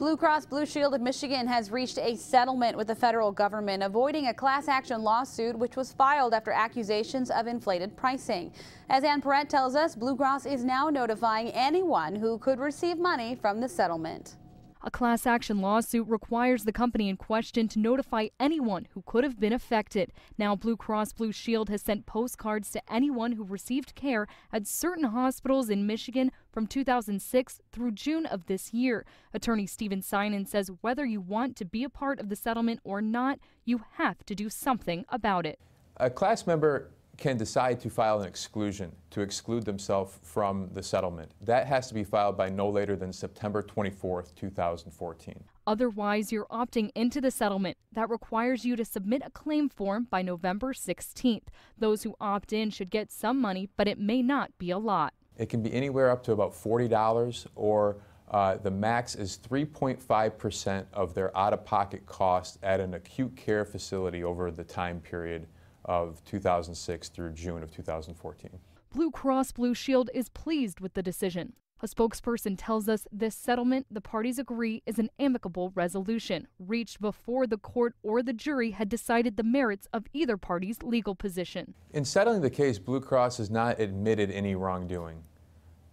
Blue Cross Blue Shield of Michigan has reached a settlement with the federal government, avoiding a class action lawsuit which was filed after accusations of inflated pricing. As Ann Perrett tells us, Blue Cross is now notifying anyone who could receive money from the settlement. A class action lawsuit requires the company in question to notify anyone who could have been affected. Now, Blue Cross Blue Shield has sent postcards to anyone who received care at certain hospitals in Michigan from 2006 through June of this year. Attorney Stephen Synan says whether you want to be a part of the settlement or not, you have to do something about it. A class member can decide to file an exclusion to exclude themselves from the settlement. That has to be filed by no later than September 24th, 2014. Otherwise, you're opting into the settlement. That requires you to submit a claim form by November 16th. Those who opt in should get some money, but it may not be a lot. It can be anywhere up to about $40 or uh, the max is 3.5% of their out-of-pocket cost at an acute care facility over the time period of 2006 through June of 2014. Blue Cross Blue Shield is pleased with the decision. A spokesperson tells us this settlement, the parties agree, is an amicable resolution reached before the court or the jury had decided the merits of either party's legal position. In settling the case, Blue Cross has not admitted any wrongdoing.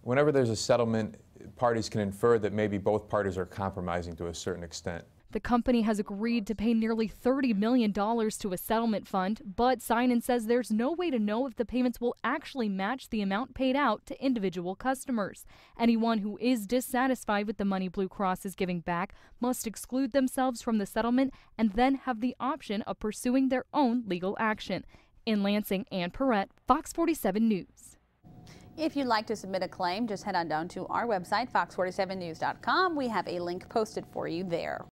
Whenever there's a settlement, parties can infer that maybe both parties are compromising to a certain extent. The company has agreed to pay nearly $30 million to a settlement fund, but Synan says there's no way to know if the payments will actually match the amount paid out to individual customers. Anyone who is dissatisfied with the money Blue Cross is giving back must exclude themselves from the settlement and then have the option of pursuing their own legal action. In Lansing, Ann Perrett, Fox 47 News. If you'd like to submit a claim, just head on down to our website, fox47news.com. We have a link posted for you there.